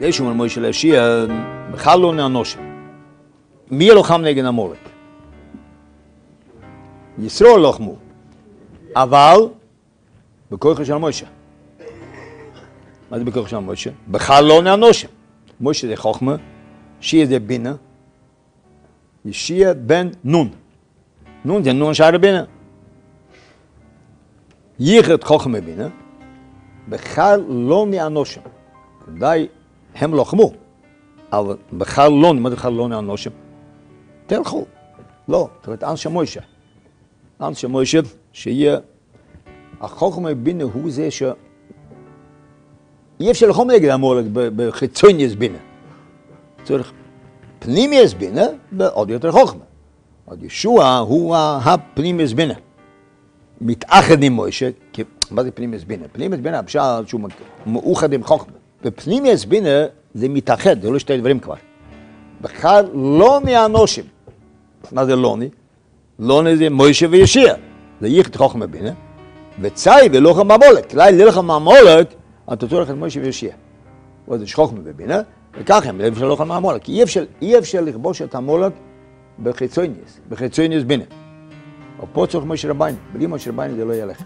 זה שאומר מוישה להשיע, בכלל לא נענושים. מי לוחם נגד המולק? ישרור לוחמו, אבל בכוח של מוישה. מה זה בכוח של מוישה? בכלל לא נענושים. מוישה זה חוכמה, שיע זה בינה, ישיע בן נון. נון זה נון שער בינה. ייחד חוכמה בינה, בכלל לא נענושים. ודאי הם לוחמו, אבל בכלל לא, מה בכלל לא נענושים? תלכו. לא, זאת אומרת, אנשי מוישה. אנשי מוישה, שיהיה, החוכמה בינה הוא זה ש... אי אפשר לחום נגד המולק בחיצוניוס בינה. צריך פנימיוס בינה ועוד יותר חוכמה. עוד ישוע הוא הפנימיוס בינה. מתאחד עם מוישה, מה זה פנימיוס בינה? פנימיוס בינה, אפשר שהוא מאוחד עם חוכמה. ופנימיוס בינה זה מתאחד, זה לא שתי דברים כבר. בכלל לא מהאנושים. מה זה לוני? לוני זה מוישה וישיה. זה ייחד חוכמה בינה. וצאי ולוחם מהמולק. כלי ללחם מהמולק, אתה צורך את מוישה וישיה. זה חוכמה בבינה, וככה הם לב של לוחם. כי אי אפשר לכבוש את המולק בחיצוניוס, בחיצוניוס בינה. אבל פה צריך מוישה רביינו, בלי מוישה רביינו זה לא ילך.